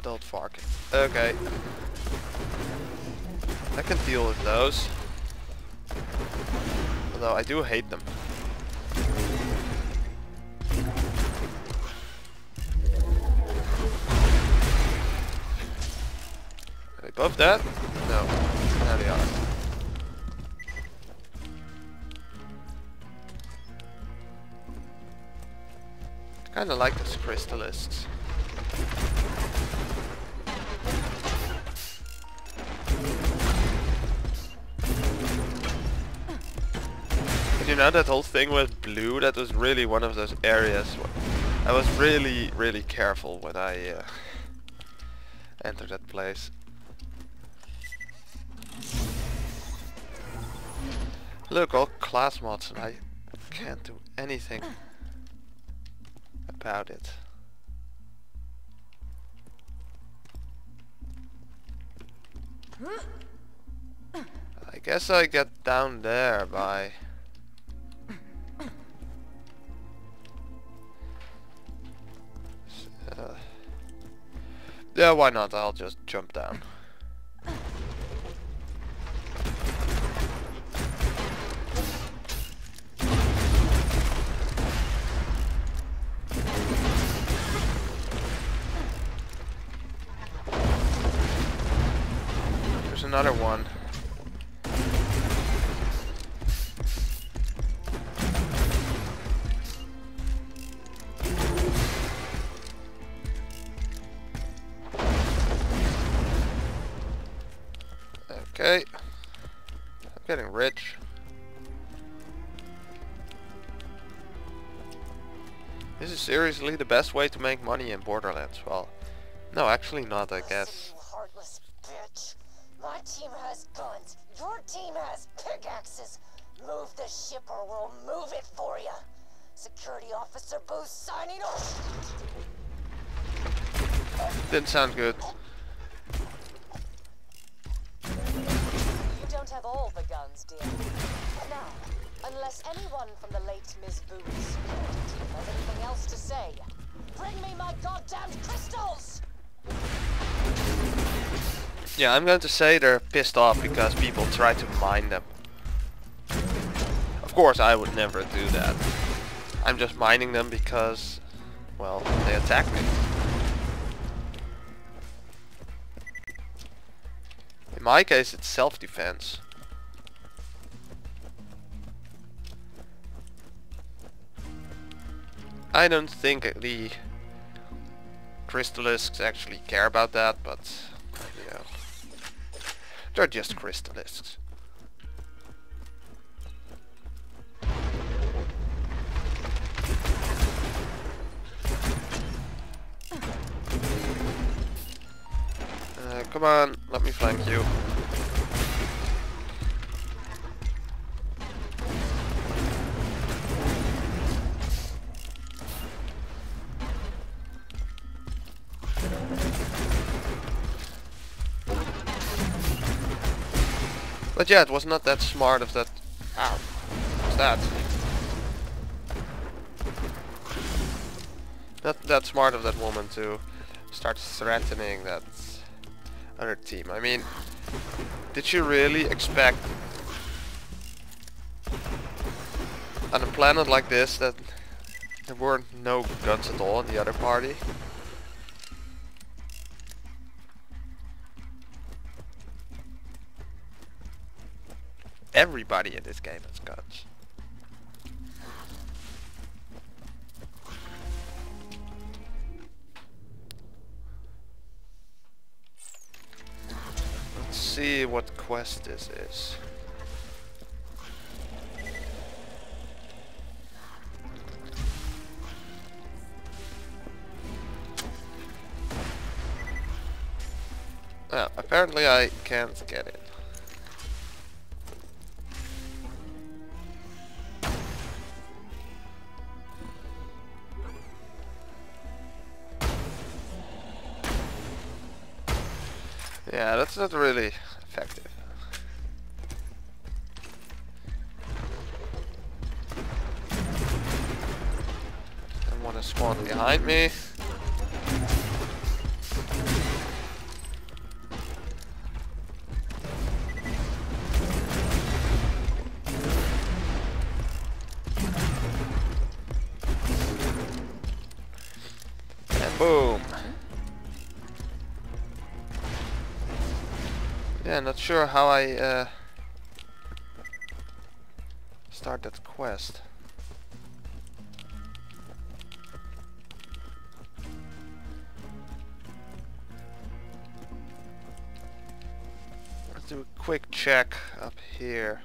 Adult Varkid. Okay. I can deal with those. Although I do hate them. Are above that? No. There they are. Kinda like those crystalisks. Know that whole thing with blue, that was really one of those areas I was really, really careful when I uh, entered that place. Look, all class mods and I can't do anything about it. I guess I get down there by... yeah, why not? I'll just jump down. Okay. I'm getting rich. This is seriously the best way to make money in Borderlands. Well, no, actually not, I guess. You heartless bitch. My team has guns. Your team has pickaxes. Move the ship or we'll move it for you. Security Officer Booth signing off. Didn't sound good. All dear. Now, unless anyone from the late Miss Booth's security team has anything else to say, bring me my goddamn crystals! Yeah, I'm going to say they're pissed off because people try to mine them. Of course, I would never do that. I'm just mining them because, well, they attack me. In my case, it's self-defense. I don't think the crystalisks actually care about that, but, you know, they're just crystalisks. Uh, come on, let me flank you. But yeah, it was not that smart of that... Ow. What's that? Not that smart of that woman to start threatening that other team. I mean, did you really expect on a planet like this that there weren't no guns at all in the other party? Everybody in this game has guns. Let's see what quest this is. Well, apparently I can't get it. Yeah, that's not really effective. I want to spawn behind me. And boom. Yeah, not sure how I uh, start that quest. Let's do a quick check up here.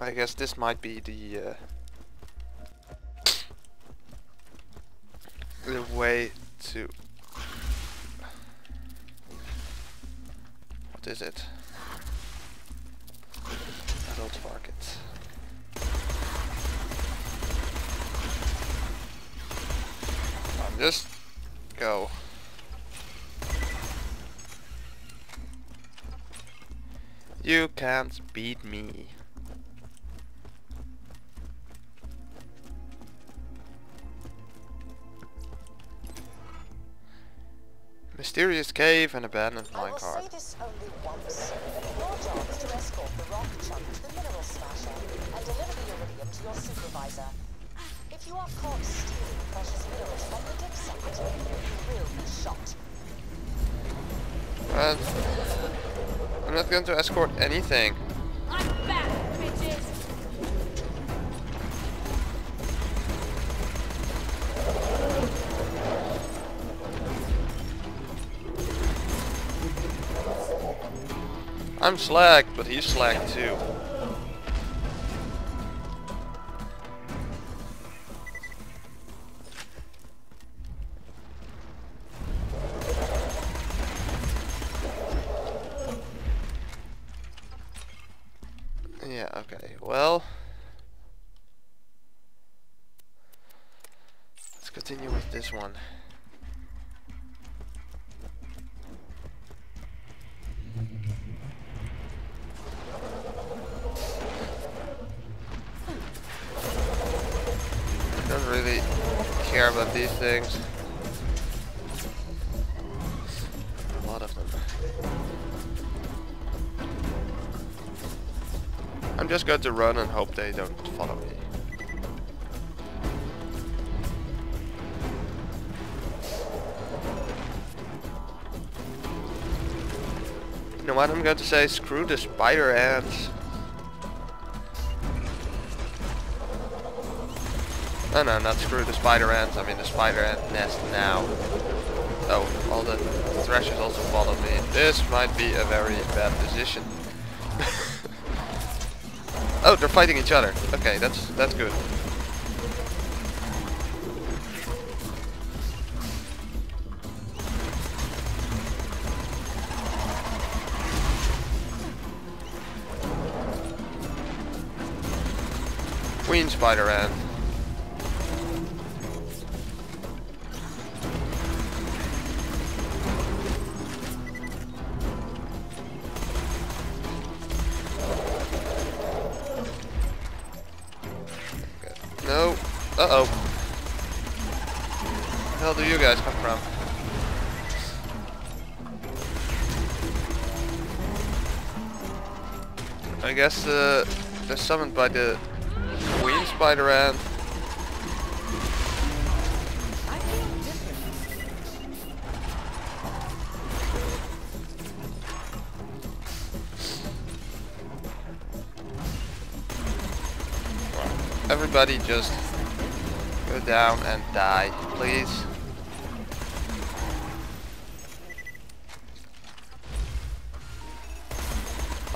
I guess this might be the uh, the way to what is it? Adult market. I'm just go. You can't beat me. The cave and abandoned supervisor. If you are caught stealing precious minerals from the dig site, you will be shot. But I'm not going to escort anything. I'm slag, but he's slag too. Yeah, okay, well... Let's continue with this one. About these things. A lot of them. I'm just going to run and hope they don't follow me. You know what I'm going to say? Screw the spider ants. No, no, not screw the spider ants. I mean the spider ant nest now. Oh, all the threshers also follow me. This might be a very bad decision. oh, they're fighting each other. Okay, that's that's good. Queen spider ant. Uh-oh. Where the hell do you guys come from? I guess uh, they're summoned by the queen spider ant. Everybody just go down and die, please.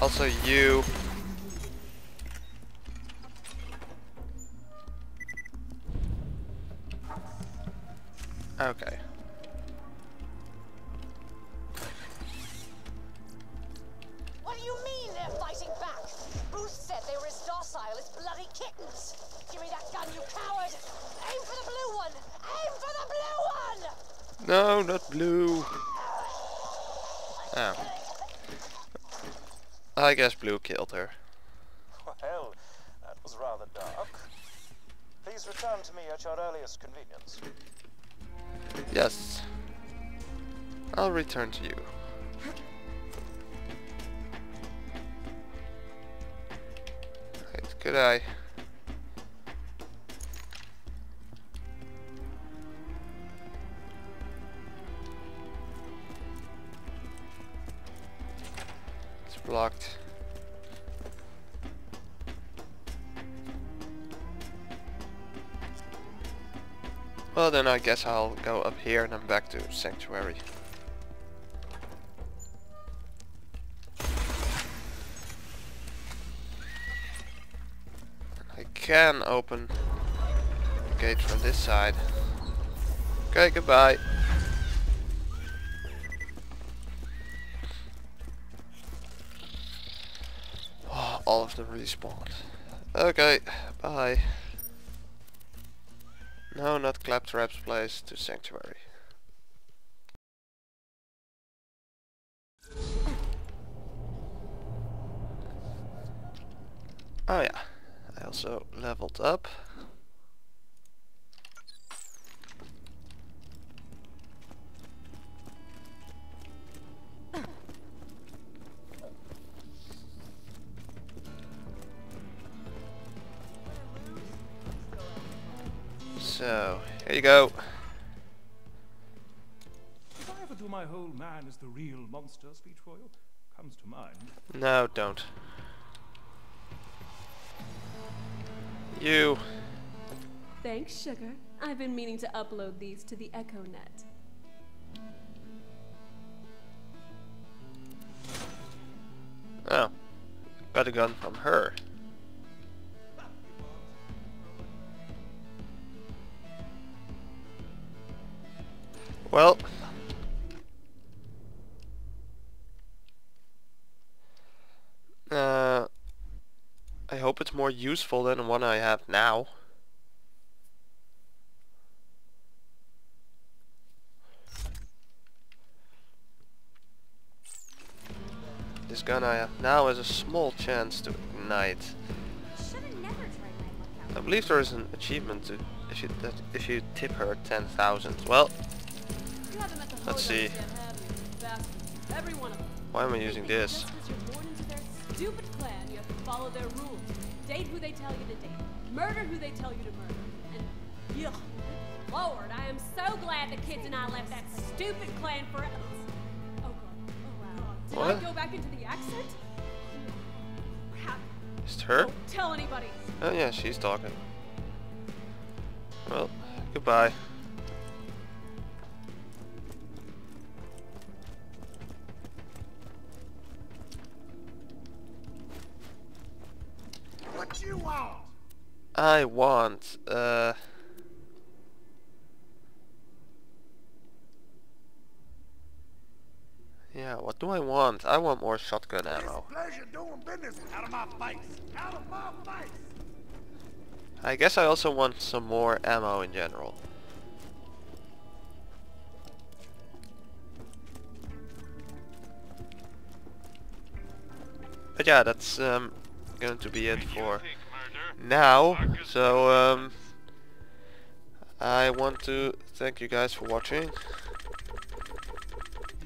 Also you. Okay. What do you mean they're fighting back? Booth said they were as docile as bloody kittens. Give me that gun, you coward! Aim for the blue one! Aim for the blue one! No, not blue. Oh. I guess blue killed her. Well, that was rather dark. Please return to me at your earliest convenience. Yes. I'll return to you. Right, good eye. Blocked. Well then I guess I'll go up here and I'm back to Sanctuary. I can open the gate from this side. Okay, goodbye. All of them respawned. Okay, bye. No, not Claptrap's place, to Sanctuary. Oh yeah, I also leveled up. So, here you go. If I ever do my whole man as the real monster speech for you, comes to mind. No, don't. You. Thanks, Sugar. I've been meaning to upload these to the EchoNet. Oh. Got a gun from her. Well. Uh, I hope it's more useful than the one I have now. This gun I have now has a small chance to ignite. I believe there is an achievement to if you if you tip her ten thousand. Well, of see. why am I using this? Just 'cause you're born into their stupid clan, you have to follow their rules. Date who they tell you to date. Murder who they tell you to murder. And yuck. Lord, I am so glad the kids and I left that stupid clan forever. Oh god. Oh wow. Did What? I go back into the accent? Crap. Is it her? Don't tell anybody. Oh yeah, she's talking. Well, goodbye. I want, uh... Yeah, what do I want? I want more shotgun ammo. Pleasure doing business out of my face. Out of my face. I guess I also want some more ammo in general. But yeah, that's um, going to be it for now. So um, I want to thank you guys for watching.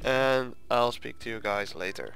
And I'll speak to you guys later.